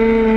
you